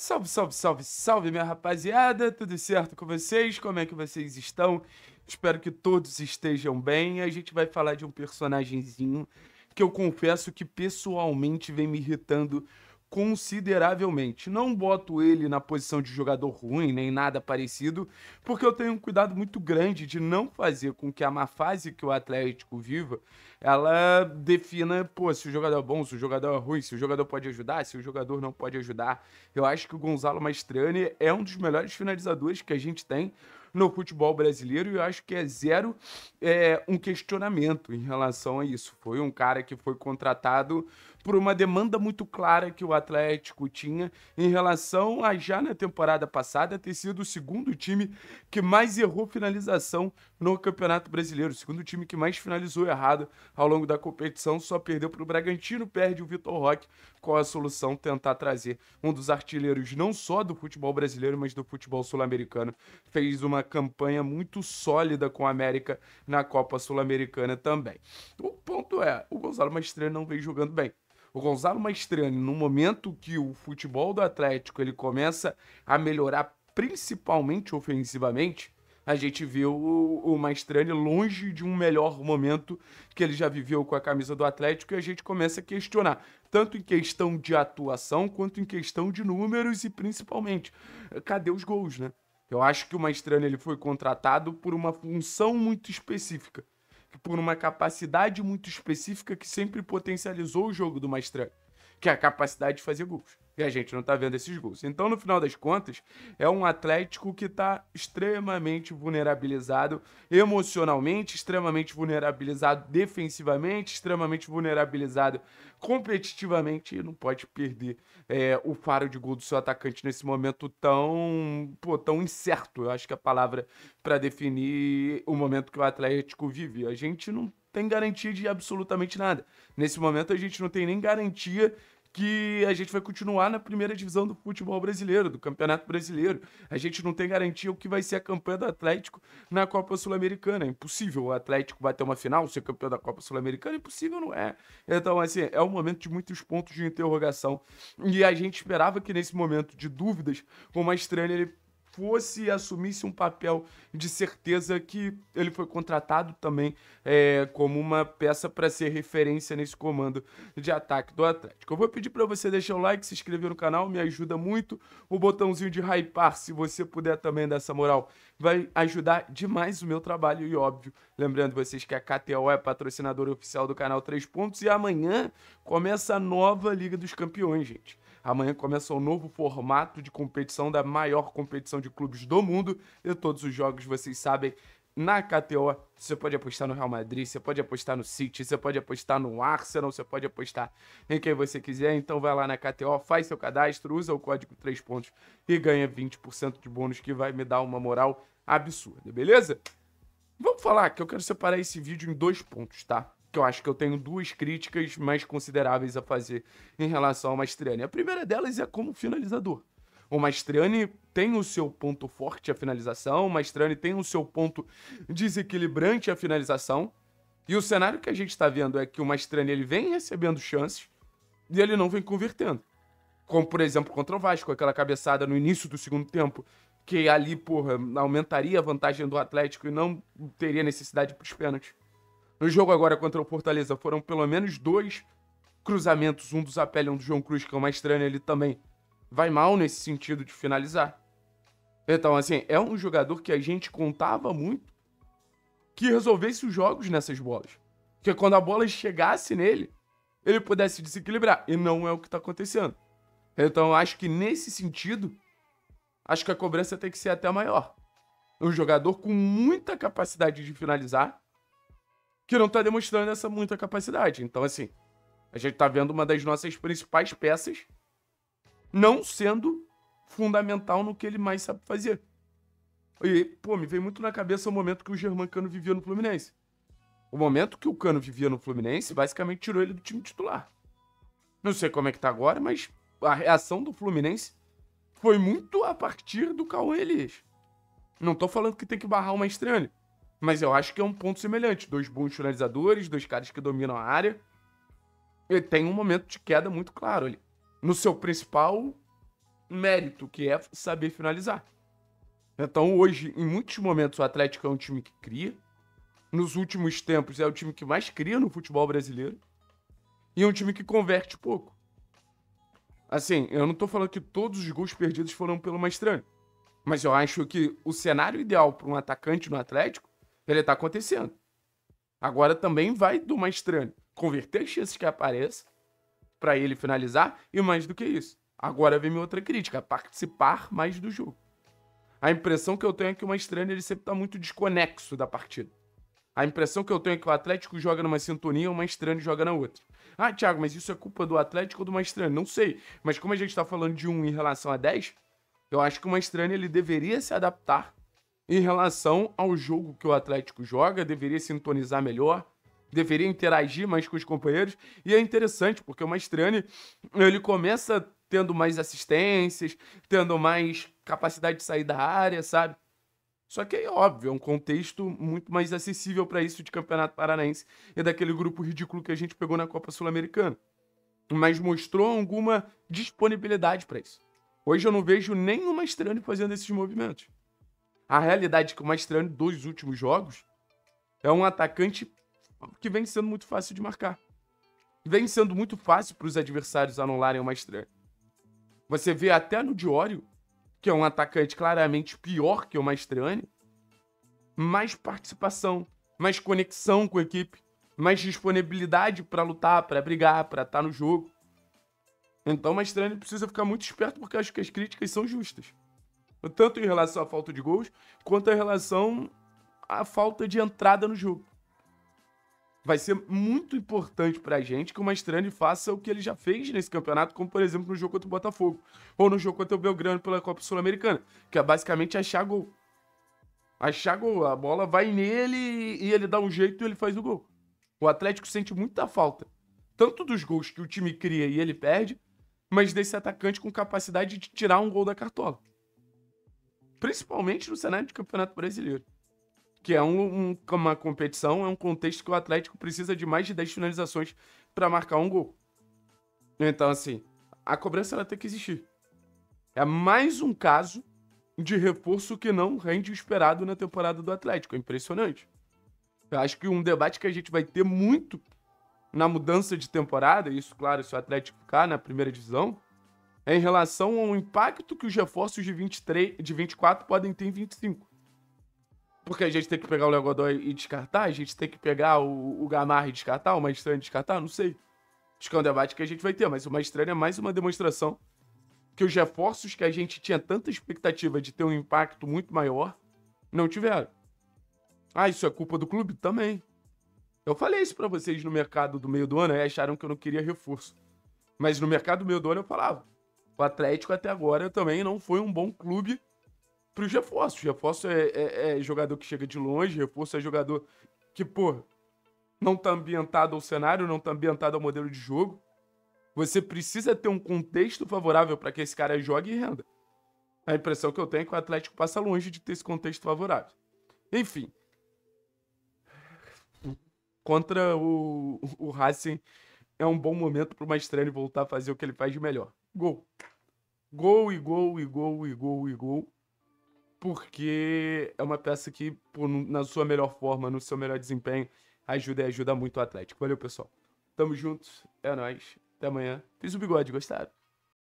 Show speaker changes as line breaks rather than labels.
Salve, salve, salve, salve, minha rapaziada! Tudo certo com vocês? Como é que vocês estão? Espero que todos estejam bem. A gente vai falar de um personagemzinho que eu confesso que pessoalmente vem me irritando consideravelmente. Não boto ele na posição de jogador ruim, nem nada parecido, porque eu tenho um cuidado muito grande de não fazer com que a má fase que o Atlético viva, ela defina, pô, se o jogador é bom, se o jogador é ruim, se o jogador pode ajudar, se o jogador não pode ajudar. Eu acho que o Gonzalo Mastrani é um dos melhores finalizadores que a gente tem no futebol brasileiro e eu acho que é zero é, um questionamento em relação a isso. Foi um cara que foi contratado por uma demanda muito clara que o Atlético tinha em relação a já na temporada passada ter sido o segundo time que mais errou finalização no Campeonato Brasileiro, o segundo time que mais finalizou errado ao longo da competição, só perdeu para o Bragantino, perde o Vitor Roque, qual a solução tentar trazer um dos artilheiros não só do futebol brasileiro, mas do futebol sul-americano. Fez uma campanha muito sólida com a América na Copa Sul-Americana também. O ponto é, o Gonzalo Mastrani não vem jogando bem. O Gonzalo Maestrani, no momento que o futebol do Atlético ele começa a melhorar principalmente ofensivamente, a gente viu o, o Maestrani longe de um melhor momento que ele já viveu com a camisa do Atlético e a gente começa a questionar, tanto em questão de atuação quanto em questão de números e principalmente, cadê os gols, né? Eu acho que o Maestrani ele foi contratado por uma função muito específica. Por uma capacidade muito específica que sempre potencializou o jogo do Maestrano, que é a capacidade de fazer gols. E a gente não tá vendo esses gols. Então, no final das contas, é um Atlético que tá extremamente vulnerabilizado emocionalmente, extremamente vulnerabilizado defensivamente, extremamente vulnerabilizado competitivamente e não pode perder é, o faro de gol do seu atacante nesse momento tão, pô, tão incerto. Eu acho que é a palavra para definir o momento que o Atlético vive. A gente não tem garantia de absolutamente nada. Nesse momento a gente não tem nem garantia que a gente vai continuar na primeira divisão do futebol brasileiro, do Campeonato Brasileiro. A gente não tem garantia o que vai ser a campanha do Atlético na Copa Sul-Americana. É impossível o Atlético bater uma final, ser campeão da Copa Sul-Americana. Impossível não é. Então, assim, é um momento de muitos pontos de interrogação. E a gente esperava que nesse momento de dúvidas, o Maestrani ele fosse e assumisse um papel de certeza que ele foi contratado também é, como uma peça para ser referência nesse comando de ataque do Atlético. Eu vou pedir para você deixar o like, se inscrever no canal, me ajuda muito. O botãozinho de hypar, se você puder também dar essa moral, vai ajudar demais o meu trabalho e óbvio, lembrando vocês que a KTO é patrocinadora oficial do canal 3 Pontos e amanhã começa a nova Liga dos Campeões, gente. Amanhã começa o um novo formato de competição da maior competição de clubes do mundo. E todos os jogos, vocês sabem, na KTO, você pode apostar no Real Madrid, você pode apostar no City, você pode apostar no Arsenal, você pode apostar em quem você quiser. Então vai lá na KTO, faz seu cadastro, usa o código 3 pontos e ganha 20% de bônus que vai me dar uma moral absurda, beleza? Vamos falar que eu quero separar esse vídeo em dois pontos, tá? Que eu acho que eu tenho duas críticas mais consideráveis a fazer em relação ao Mastriani. A primeira delas é como finalizador. O Mastriani tem o seu ponto forte a finalização, o Mastriani tem o seu ponto desequilibrante a finalização. E o cenário que a gente está vendo é que o Mastriani ele vem recebendo chances e ele não vem convertendo. Como, por exemplo, contra o Vasco, aquela cabeçada no início do segundo tempo, que ali, porra, aumentaria a vantagem do Atlético e não teria necessidade para os pênaltis. No jogo agora contra o Fortaleza foram pelo menos dois cruzamentos, um do Zapelli e um do João Cruz, que é o mais estranho, ele também vai mal nesse sentido de finalizar. Então, assim, é um jogador que a gente contava muito que resolvesse os jogos nessas bolas. Que quando a bola chegasse nele, ele pudesse desequilibrar. E não é o que está acontecendo. Então, acho que nesse sentido, acho que a cobrança tem que ser até maior. Um jogador com muita capacidade de finalizar, que não está demonstrando essa muita capacidade. Então, assim, a gente está vendo uma das nossas principais peças não sendo fundamental no que ele mais sabe fazer. E, pô, me veio muito na cabeça o momento que o Germán Cano vivia no Fluminense. O momento que o Cano vivia no Fluminense basicamente tirou ele do time titular. Não sei como é que tá agora, mas a reação do Fluminense foi muito a partir do Cauã Elias. Não tô falando que tem que barrar uma estranha. Mas eu acho que é um ponto semelhante. Dois bons finalizadores, dois caras que dominam a área. E tem um momento de queda muito claro ali. No seu principal mérito, que é saber finalizar. Então, hoje, em muitos momentos, o Atlético é um time que cria. Nos últimos tempos, é o time que mais cria no futebol brasileiro. E é um time que converte pouco. Assim, eu não tô falando que todos os gols perdidos foram pelo Maestrano. Mas eu acho que o cenário ideal para um atacante no Atlético, ele tá acontecendo. Agora também vai do Maestrano converter as chances que apareçam para ele finalizar e mais do que isso. Agora vem minha outra crítica, participar mais do jogo. A impressão que eu tenho é que o Maestrani ele sempre está muito desconexo da partida. A impressão que eu tenho é que o Atlético joga numa sintonia e o Maestrani joga na outra. Ah, Thiago, mas isso é culpa do Atlético ou do Maestrani? Não sei. Mas como a gente está falando de um em relação a 10, eu acho que o Maestrani ele deveria se adaptar em relação ao jogo que o Atlético joga, deveria sintonizar melhor, deveria interagir mais com os companheiros. E é interessante, porque o Maestrani, ele começa tendo mais assistências, tendo mais capacidade de sair da área, sabe? Só que é óbvio, é um contexto muito mais acessível para isso de Campeonato Paranaense e daquele grupo ridículo que a gente pegou na Copa Sul-Americana. Mas mostrou alguma disponibilidade para isso. Hoje eu não vejo nenhum Maestrani fazendo esses movimentos. A realidade é que o Maestrani dos últimos jogos é um atacante que vem sendo muito fácil de marcar. Vem sendo muito fácil para os adversários anularem o Maestrani. Você vê até no Diório, que é um atacante claramente pior que o Maestrani, mais participação, mais conexão com a equipe, mais disponibilidade para lutar, para brigar, para estar tá no jogo. Então o Maestrani precisa ficar muito esperto porque acho que as críticas são justas. Tanto em relação à falta de gols, quanto em relação à falta de entrada no jogo vai ser muito importante pra gente que o Maestrani faça o que ele já fez nesse campeonato, como por exemplo no jogo contra o Botafogo, ou no jogo contra o Belgrano pela Copa Sul-Americana, que é basicamente achar gol. Achar gol, a bola vai nele e ele dá um jeito e ele faz o gol. O Atlético sente muita falta, tanto dos gols que o time cria e ele perde, mas desse atacante com capacidade de tirar um gol da cartola. Principalmente no cenário de Campeonato Brasileiro que é um, um, uma competição, é um contexto que o Atlético precisa de mais de 10 finalizações para marcar um gol. Então, assim, a cobrança ela tem que existir. É mais um caso de reforço que não rende o esperado na temporada do Atlético. É impressionante. Eu acho que um debate que a gente vai ter muito na mudança de temporada, isso, claro, se o Atlético ficar na primeira divisão, em relação ao impacto que os reforços de, 23, de 24 podem ter em 25. Porque a gente tem que pegar o Léo Godoy e descartar? A gente tem que pegar o, o Gamarra e descartar? O Maestrano e descartar? Não sei. Acho que é um debate que a gente vai ter, mas o Maestrano é mais uma demonstração que os reforços que a gente tinha tanta expectativa de ter um impacto muito maior, não tiveram. Ah, isso é culpa do clube? Também. Eu falei isso para vocês no mercado do meio do ano e acharam que eu não queria reforço. Mas no mercado do meio do ano eu falava. O Atlético até agora também não foi um bom clube para os reforços. Reforço é, é, é, jogador que chega de longe, reforço é jogador que, pô, não tá ambientado ao cenário, não tá ambientado ao modelo de jogo. Você precisa ter um contexto favorável para que esse cara jogue e renda. A impressão que eu tenho é que o Atlético passa longe de ter esse contexto favorável. Enfim. Contra o, o Racing é um bom momento para o Maestrani voltar a fazer o que ele faz de melhor. Gol. Gol e gol e gol e gol e gol porque é uma peça que, por, na sua melhor forma, no seu melhor desempenho, ajuda e ajuda muito o Atlético. Valeu, pessoal. Tamo juntos, é nóis. Até amanhã. Fiz o bigode, gostaram?